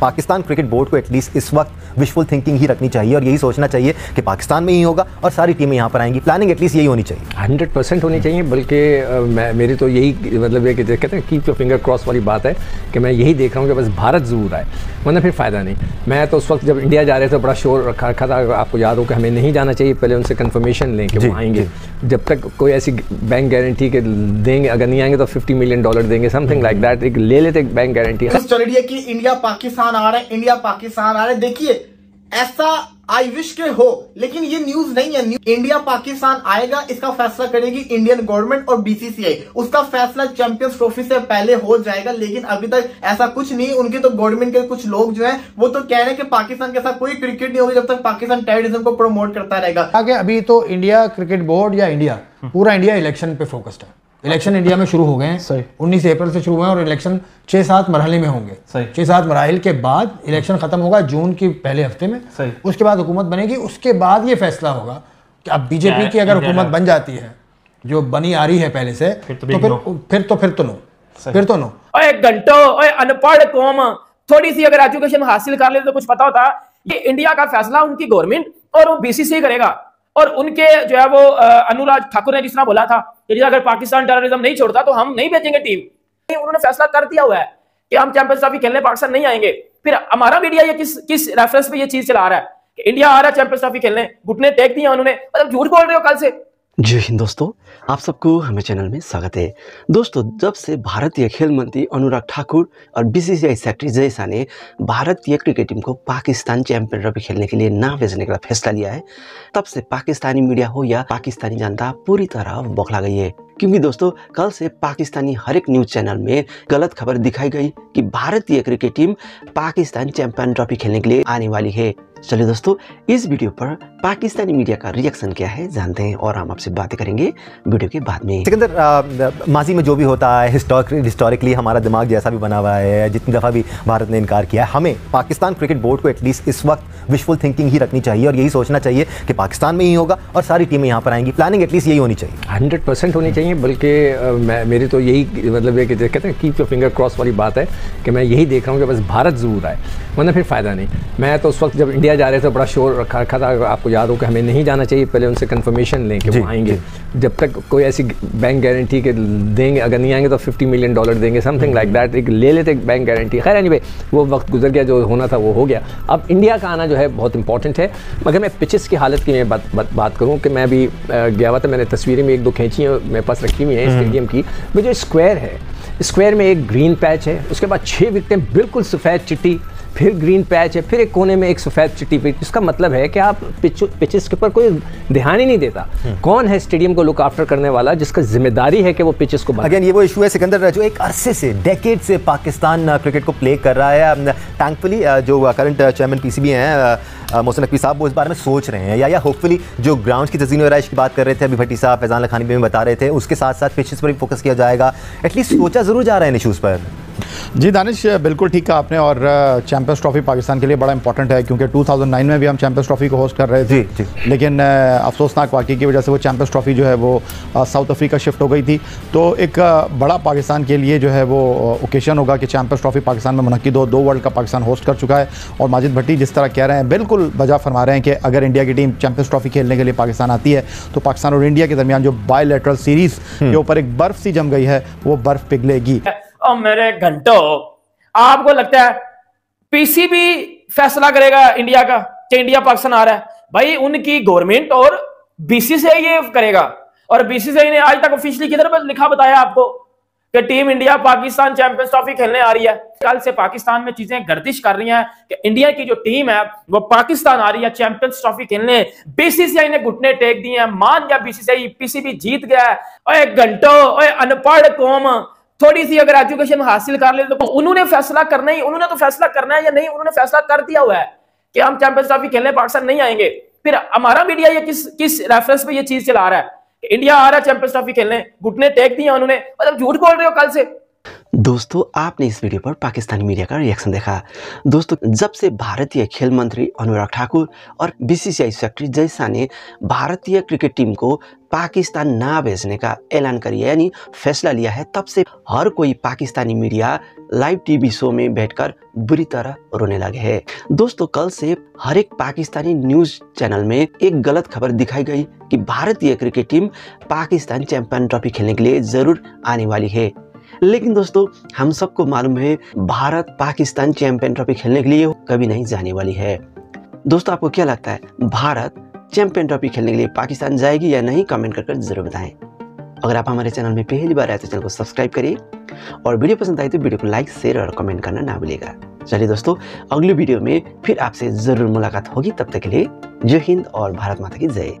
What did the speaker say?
Pakistan cricket board को at least इस वक्त विशफुल थिंकिंग ही रखनी चाहिए और यही सोचना चाहिए कि पाकिस्तान में ही होगा और सारी टीमें यहाँ पर आएँगी। प्लानिंग एटलीस्ट यही होनी चाहिए। हंड्रेड परसेंट होनी चाहिए बल्कि मैं मेरी तो यही मतलब ये कहते हैं कीप योर फिंगर क्रॉस वाली बात है कि मैं यही देख रहा हूँ कि बस भारत ज़रूर आए। वरना फिर फ़ायदा नहीं। मैं तो उस वक्त जब इंडिया जा रहे थे बड़ा शोर रखा रखा था। आपको याद हो कि हमें नहीं जाना चाहिए पहले उनसे कन्फर्मेशन लें कि वो आएँगे। जब तक कोई ऐसी बैंक गारंटी के देंगे, अगर नहीं आएँगे तो 50 मिलियन डॉलर देंगे समथिंग लाइक दैट एक ले लेते बैंक गारंटी चल रही है कि इंडिया पाकिस्तान आ रहा है इंडिया पाकिस्तान आ रहा है। देखिए ऐसा आई विश के हो, लेकिन ये न्यूज़ नहीं है। न्यू- इंडिया पाकिस्तान आएगा, इसका फैसला करेगी इंडियन गवर्नमेंट और बीसीसीआई उसका फैसला चैंपियंस ट्रॉफी से पहले हो जाएगा, लेकिन अभी तक ऐसा कुछ नहीं। उनके तो गवर्नमेंट के कुछ लोग जो हैं, वो तो कह रहे हैं कि पाकिस्तान के साथ कोई क्रिकेट नहीं होगी जब तक पाकिस्तान टेररिज्म को प्रमोट करता रहेगा। आगे, अभी तो इंडिया क्रिकेट बोर्ड या इंडिया पूरा इंडिया इलेक्शन पे फोकस्ड है। इलेक्शन इंडिया में शुरू हो गए सही। हैं उन्नीस अप्रैल से शुरू हुए हैं और इलेक्शन छह सात मरहले में होंगे। सही। छह सात मराहल के बाद इलेक्शन खत्म होगा जून की पहले हफ़्ते में। सही। उसके बाद हुकूमत बनेगी। उसके बाद ये फैसला होगा कि अब बीजेपी की अगर हुकूमत बन जाती है जो बनी आ रही है पहले से फिर तो तो फिर फिर तो फिर तो नो। फिर तो नो। ओए घंटो ओए अनपढ़ कौम थोड़ी सी अगर एजुकेशन हासिल कर ले तो कुछ पता होता। ये इंडिया का फैसला उनकी गवर्नमेंट और वो बीसीसी करेगा। और उनके जो है वो अनुराग ठाकुर ने जिस तरह बोला था कि अगर पाकिस्तान टेररिज्म नहीं छोड़ता तो हम नहीं भेजेंगे टीम उन्होंने फैसला कर दिया हुआ है कि हम चैंपियंस ट्रॉफी खेलने पाकिस्तान नहीं आएँगे। फिर हमारा मीडिया ये किस किस रेफरेंस पे ये चीज़ चला रहा है कि इंडिया आ रहा है चैंपियंस ट्रॉफी खेलने, घुटने टेक दिया उन्होंने। मतलब झूठ बोल रहे हो कल से। जय हिंद दोस्तों, आप सबको हमें चैनल में स्वागत है। दोस्तों, जब से भारतीय खेल मंत्री अनुराग ठाकुर और बीसीसीआई सेक्रेटरी जय शाह ने भारतीय क्रिकेट टीम को पाकिस्तान चैंपियन ट्रॉफी खेलने के लिए ना भेजने का फैसला लिया है, तब से पाकिस्तानी मीडिया हो या पाकिस्तानी जनता पूरी तरह बौखला गई है। क्योंकि दोस्तों, कल से पाकिस्तानी हर एक न्यूज़ चैनल में गलत खबर दिखाई गई कि भारतीय cricket team Pakistan champion trophy खेलने के लिए आने वाली है। चलिए दोस्तों इस वीडियो पर पाकिस्तानी मीडिया का रिएक्शन क्या है जानते हैं और हम आपसे बातें करेंगे वीडियो के बाद में। सिकंदर माजी में जो भी होता है हिस्टोरिक हिस्टोरिकली हमारा दिमाग जैसा भी बना हुआ है जितनी दफ़ा भी भारत ने इनकार किया है हमें पाकिस्तान क्रिकेट बोर्ड को एटलीस्ट इस वक्त विशफुल थिंकिंग ही रखनी चाहिए और यही सोचना चाहिए कि पाकिस्तान में ही होगा और सारी टीमें यहाँ पर आएँगी। प्लानिंग एटलीस्ट यही होनी चाहिए। हंड्रेड परसेंट होनी चाहिए बल्कि मैं मेरी तो यही मतलब ये कहते हैं कीप योर फिंगर क्रॉस वाली बात है कि मैं यही देख रहा हूँ कि बस भारत ज़रूर आए वरना फिर फ़ायदा नहीं। मैं तो उस वक्त जब इंडिया जा रहे थे बड़ा शोर रखा रखा था। आपको याद हो कि हमें नहीं जाना चाहिए पहले उनसे कन्फर्मेशन लें कि वो आएँगे। जब तक कोई ऐसी बैंक गारंटी के देंगे अगर नहीं आएँगे तो 50 मिलियन डॉलर देंगे समथिंग लाइक दैट एक ले लेते बैंक गारंटी खैर भाई वो वक्त गुजर गया जो होना था वो हो गया। अब इंडिया का आना जो है बहुत इंपॉर्टेंट है। मगर मैं पिचेस की हालत की मैं बात बात, बात करूँ कि मैं भी गया हुआ था मैंने तस्वीरें में एक दो खींची हैं मेरे पास रखी हुई हैं स्टेडियम की। वो जो स्क्वायर है स्क्वायर में एक ग्रीन पैच है उसके बाद छः विकटें बिल्कुल सफ़ेद चिट्टी फिर ग्रीन पैच है फिर एक कोने में एक सफ़ेद चिट्टी पिच इसका मतलब है कि आप पिच पिचेस के ऊपर कोई ध्यान ही नहीं देता। कौन है स्टेडियम को लुक आफ्टर करने वाला जिसका ज़िम्मेदारी है कि वो पिचेस को अगेन ये वो इशू है सिकंदर जो एक अरसे से डेकेड से पाकिस्तान क्रिकेट को प्ले कर रहा है। थैंकफुली जो करंट चेयरमैन पीसीबी हैं मोहसिन नकवी साहब वो इस बारे में सोच रहे हैं। या या होपफुली जो ग्राउंड्स की तजीन वराइश की बात कर रहे थे अभी भट्टी साहब फैजान लखानी भी बता रहे थे उसके साथ साथ पिचेस पर भी फोकस किया जाएगा। एटलीस्ट सोचा ज़रूर जा रहा है इन इशूज़ पर। जी दानिश बिल्कुल ठीक कहा आपने और चैंपियंस ट्रॉफी पाकिस्तान के लिए बड़ा इंपॉर्टेंट है क्योंकि 2009 में भी हम चैंपियंस ट्रॉफी को होस्ट कर रहे थे। जी, जी। लेकिन अफसोसनाक वाकई की वजह से वो चैंपियंस ट्रॉफी जो है वो साउथ अफ्रीका शिफ्ट हो गई थी। तो एक बड़ा पाकिस्तान के लिए जो है वो ओकेशन होगा कि चैंपियंस ट्रॉफी पाकिस्तान में मुनद हो दो वर्ल्ड कप पाकिस्तान होस्ट कर चुका है और माजिद भट्टी जिस तरह कह रहे हैं बिल्कुल वजह फरमा रहे हैं कि अगर इंडिया की टीम चैंपियंस ट्रॉफी खेलने के लिए पाकिस्तान आती है तो पाकिस्तान और इंडिया के दरमियान जो बायोलेटरल सीरीज़ के ऊपर एक बर्फ़ सी जम गई है वो बर्फ़ पिघलेगी। और मेरे घंटो, आपको लगता है पीसीबी फैसला करेगा इंडिया का, कि इंडिया पाकिस्तान आ रहा है? भाई, उनकी गवर्नमेंट और बीसीसीआई ये करेगा। और बीसीसीआई ने आज तक ऑफिशियली किधर पर लिखा बताया आपको कि team India Pakistan champions trophy खेलने आ रही है? कल से पाकिस्तान में चीज़ें गर्दिश कर रही हैं कि इंडिया की जो टीम है, वो पाकिस्तान आ रही है चैंपियंस ट्रॉफी खेलने। बीसीसीआई ने घुटने टेक दिए हैं। मान गया बीसीसीआई पीसीबी जीत गया है। घंटो अनपढ़ कौम थोड़ी सी अगर एजुकेशन हासिल कर ले तो उन्होंने फैसला करना ही, उन्होंने तो फैसला करना है या नहीं, उन्होंने फैसला कर दिया हुआ है कि हम चैंपियंस ट्रॉफी खेलने पाकिस्तान नहीं आएँगे। फिर हमारा मीडिया ये किस किस रेफरेंस पे ये चीज़ चला रहा है? कि इंडिया आ रहा है चैंपियंस ट्रॉफी खेलने, घुटने टेक दिए उन्होंने मतलब झूठ बोल रहे हो कल से। दोस्तों, आपने इस वीडियो पर पाकिस्तानी मीडिया का रिएक्शन देखा। दोस्तों, जब से भारतीय खेल मंत्री अनुराग ठाकुर और बीसीसीआई सेक्रेटरी जय शाह ने भारतीय क्रिकेट टीम को पाकिस्तान ना भेजने का ऐलान करिए। यानी फैसला लिया है, तब से हर कोई Pakistani media live TV show में बैठकर बुरी तरह रोने लगे हैं। दोस्तों, कल से हर एक पाकिस्तानी न्यूज़ चैनल में एक गलत खबर दिखाई गई कि भारतीय cricket team Pakistan champion trophy खेलने के लिए ज़रूर आने वाली है। लेकिन दोस्तों, हम सबको मालूम है, भारत पाकिस्तान चैंपियन ट्रॉफी खेलने के लिए कभी नहीं जाने वाली है। दोस्तों, आपको क्या लगता है, भारत चैंपियन ट्रॉफी खेलने के लिए पाकिस्तान जाएगी या नहीं कमेंट कर ज़रूर बताएँ। अगर आप हमारे चैनल में पहली बार आए तो चैनल को सब्सक्राइब करिए और वीडियो पसंद आए तो वीडियो को लाइक शेयर और कमेंट करना ना भूलिएगा। चलिए दोस्तों, अगले वीडियो में फिर आपसे ज़रूर मुलाकात होगी। तब तक के लिए जय हिंद और भारत माता की जय।